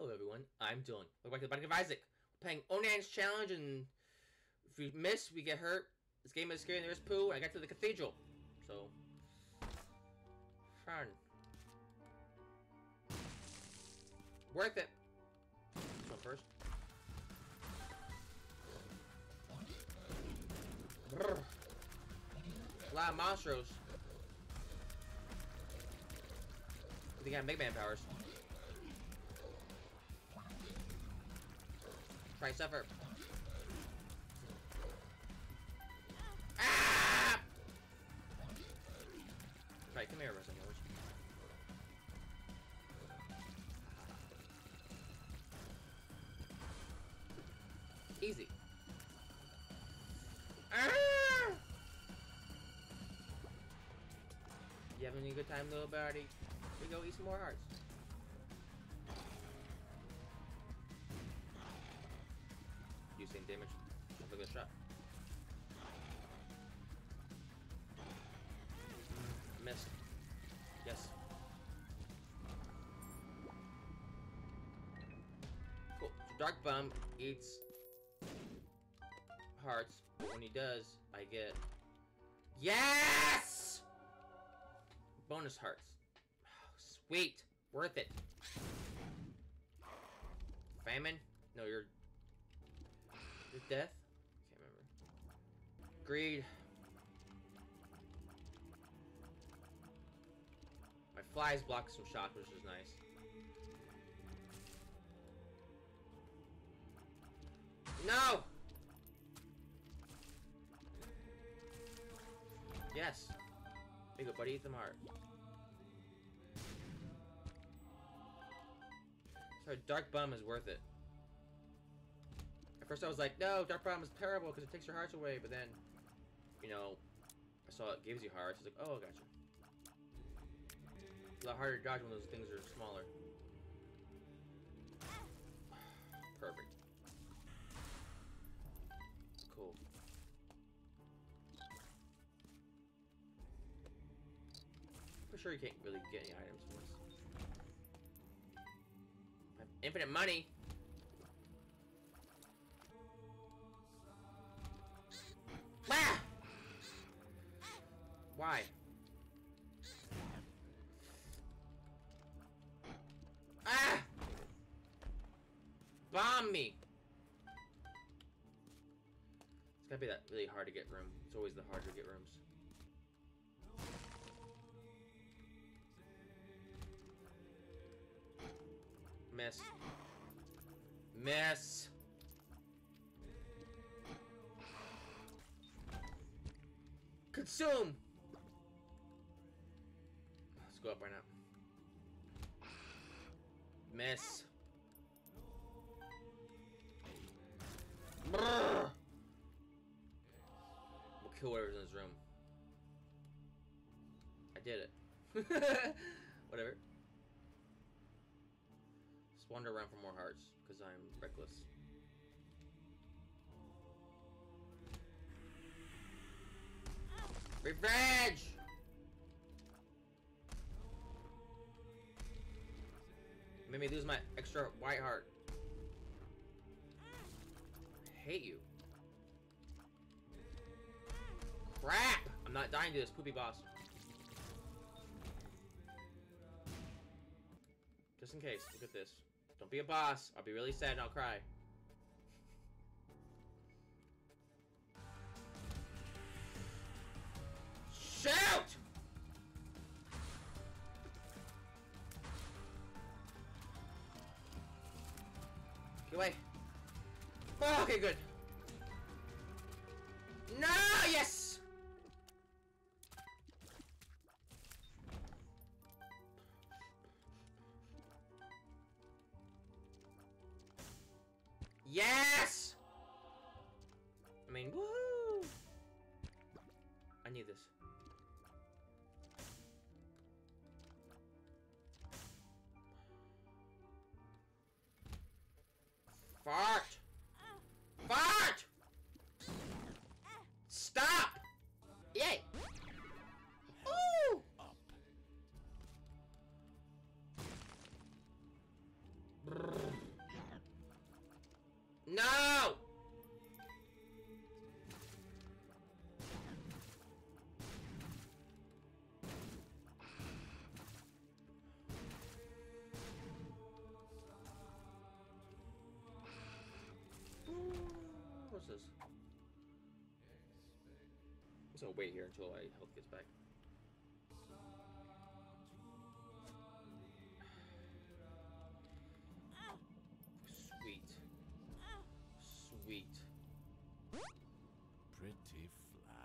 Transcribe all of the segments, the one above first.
Hello everyone, I'm Dylan. Welcome back to the Binding of Isaac. We're playing Onan's Challenge and if we miss, we get hurt. This game is scary and there's poo, and I got to the cathedral. So, fun. Worth it. One first. Brr. A lot of monsters. They got Mega Man powers. Try suffer. Ah! Right, come here, Resident. Easy. Ah! You having a good time, little birdie? We go eat some more hearts. Same damage. Have a good shot. Missed. Yes. Cool. So Dark Bum eats hearts. When he does, I get Yes! Bonus hearts. Oh, sweet. Worth it. Famine? No, you're... You're death? Can't remember. Greed. My flies block some shots, which is nice. No! Yes. Here you go, buddy. Eat them heart. Sorry, Dark Bum is worth it. First I was like, no, Dark Bum is terrible because it takes your hearts away, but then, you know, I saw it gives you hearts. I was like, oh, gotcha. It's a lot harder to dodge when those things are smaller. Perfect. Cool. I'm sure you can't really get any items from this. I have infinite money. Why? Ah! Bomb me! It's gotta be that really hard to get room. It's always the harder to get rooms. Miss. Miss. Consume! Go up right now. Miss. We'll kill whatever's in this room. I did it. Whatever. Just wander around for more hearts, because I'm reckless. Revenge! Made me lose my extra white heart. I hate you. Crap! I'm not dying to this poopy boss. Just in case, look at this. Don't be a boss. I'll be really sad and I'll cry. Oh, okay, good. No! Yes! Yes! No! What's this? Gonna wait here until my health gets back. Sweet. Pretty fly.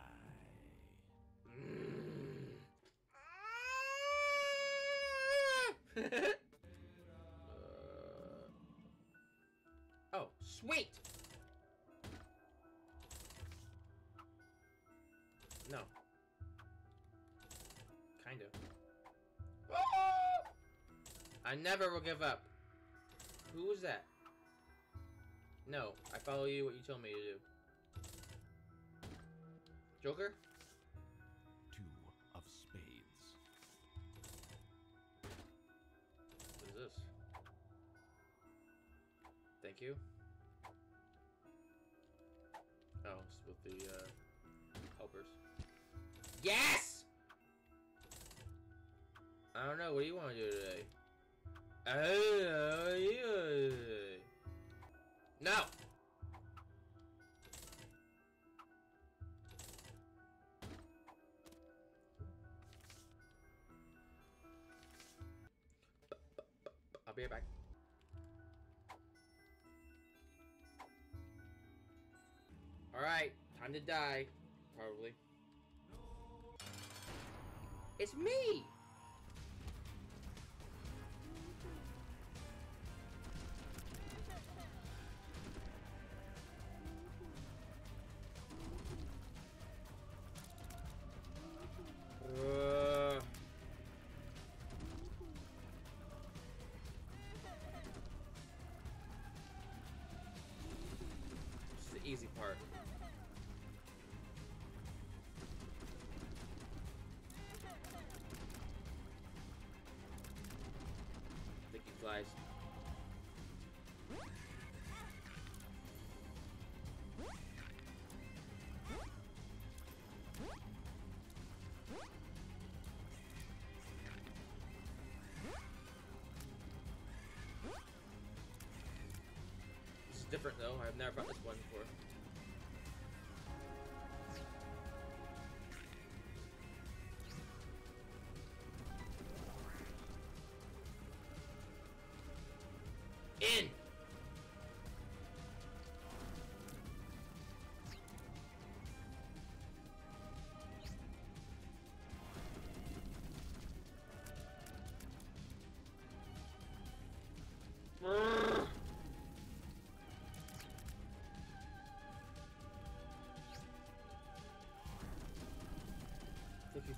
uh, oh, sweet! No. Kind of. I never will give up. Who was that? No, I follow you what you tell me to do. Joker? Two of spades. What is this? Thank you. Oh, it's with the uh, helpers. Yes! I don't know. What do you want to do today? Yeah. No. I'll be right back. Alright, time to die. Probably. It's me! Easy part. He flies. Different though. I've never fought this one before. In.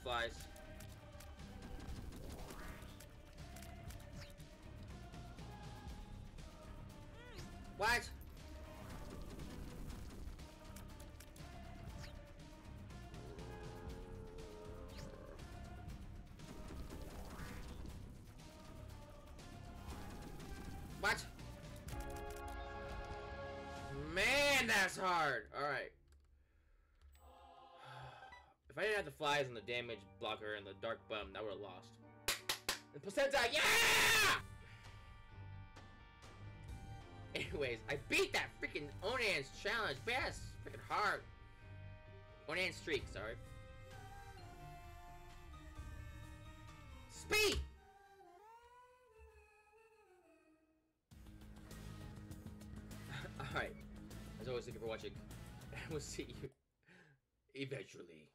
Flies. What? What? Man, that's hard. All right. If I didn't have the flies and the damage blocker and the dark bum, I would have lost. And placenta, yeah! Anyways, I beat that freaking Onan's challenge. Best, freaking hard. Onan streak, sorry. Speed! Alright. As always, thank you for watching. And we'll see you eventually.